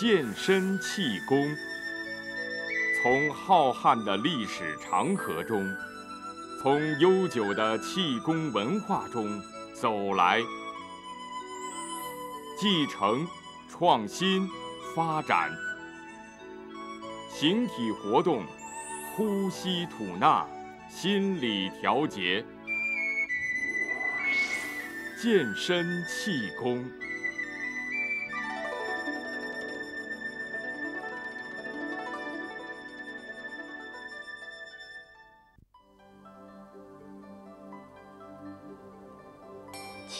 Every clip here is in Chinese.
健身气功，从浩瀚的历史长河中，从悠久的气功文化中走来，继承、创新、发展，形体活动，呼吸吐纳，心理调节，健身气功。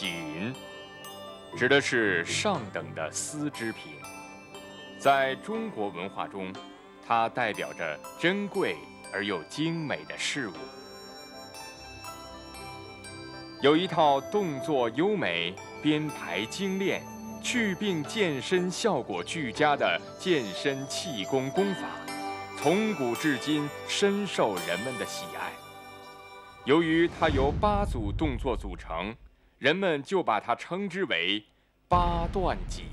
锦，指的是上等的丝织品，在中国文化中，它代表着珍贵而又精美的事物。有一套动作优美、编排精炼、祛病健身效果俱佳的健身气功功法，从古至今深受人们的喜爱。由于它由八组动作组成。人们就把它称之为八段锦。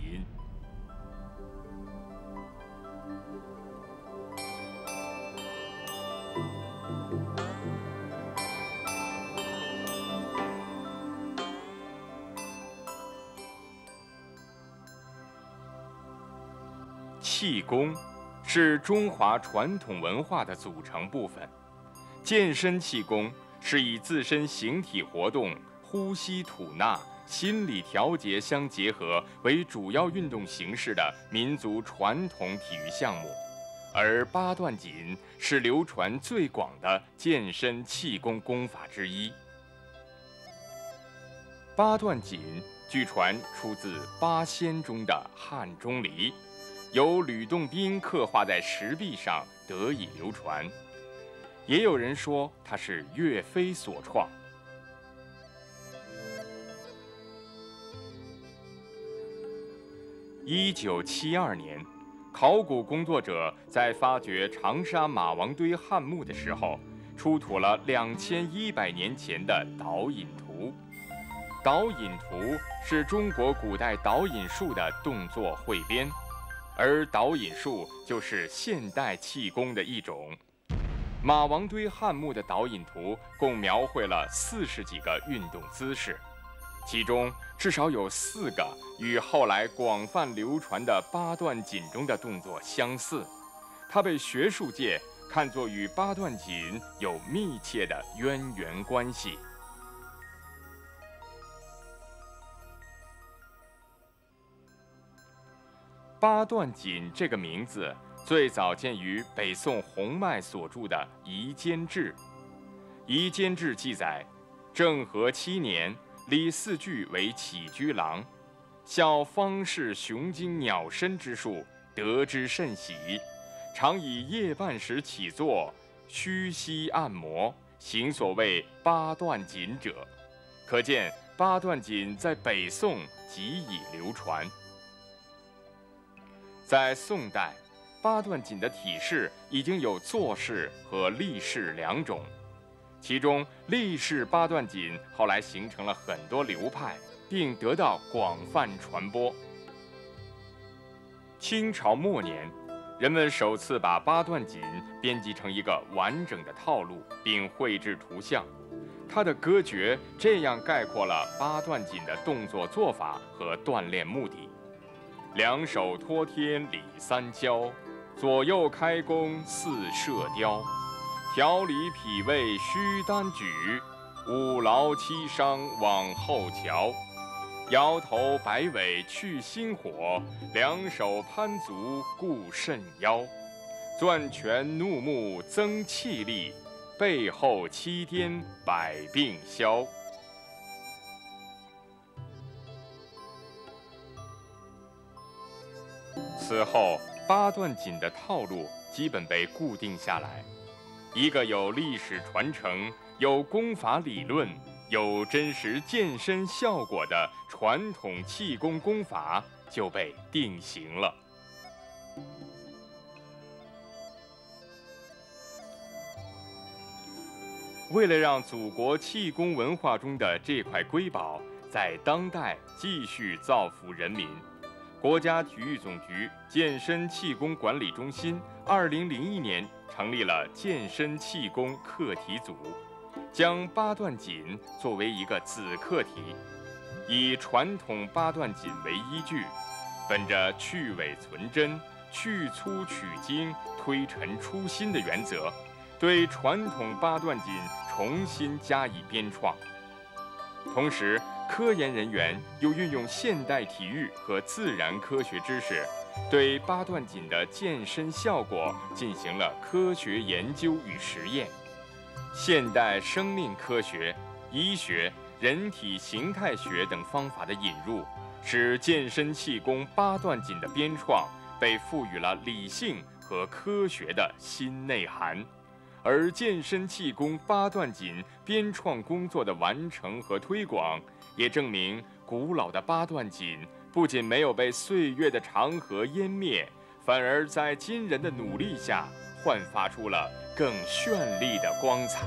气功是中华传统文化的组成部分，健身气功是以自身形体活动。呼吸吐纳、心理调节相结合为主要运动形式的民族传统体育项目，而八段锦是流传最广的健身气功功法之一。八段锦据传出自八仙中的汉钟离，由吕洞宾刻画在石壁上得以流传。也有人说它是岳飞所创。一九七二年，考古工作者在发掘长沙马王堆汉墓的时候，出土了两千一百年前的导引图。导引图是中国古代导引术的动作汇编，而导引术就是现代气功的一种。马王堆汉墓的导引图共描绘了四十几个运动姿势。其中至少有四个与后来广泛流传的八段锦中的动作相似，它被学术界看作与八段锦有密切的渊源关系。八段锦这个名字最早见于北宋洪迈所著的《夷坚志》，《夷坚志》记载，政和七年。李四句为起居郎，效方士雄精鸟身之术，得之甚喜，常以夜半时起坐，虚膝按摩，行所谓八段锦者，可见八段锦在北宋即已流传。在宋代，八段锦的体式已经有坐式和立式两种。其中立式八段锦后来形成了很多流派，并得到广泛传播。清朝末年，人们首次把八段锦编辑成一个完整的套路，并绘制图像。它的歌诀这样概括了八段锦的动作做法和锻炼目的：两手托天理三焦，左右开弓似射雕。调理脾胃须单举，五劳七伤往后瞧。摇头摆尾去心火，两手攀足固肾腰。攥拳怒目增气力，背后七颠百病消。此后，八段锦的套路基本被固定下来。一个有历史传承、有功法理论、有真实健身效果的传统气功功法就被定型了。为了让祖国气功文化中的这块瑰宝在当代继续造福人民，国家体育总局健身气功管理中心2001年成立了健身气功课题组，将八段锦作为一个子课题，以传统八段锦为依据，本着去伪存真、去粗取精、推陈出新的原则，对传统八段锦重新加以编创。同时，科研人员又运用现代体育和自然科学知识，对八段锦的健身效果进行了科学研究与实验。现代生命科学、医学、人体形态学等方法的引入，使健身气功八段锦的编创被赋予了理性和科学的新内涵。而健身气功八段锦编创工作的完成和推广，也证明古老的八段锦不仅没有被岁月的长河湮灭，反而在今人的努力下，焕发出了更绚丽的光彩。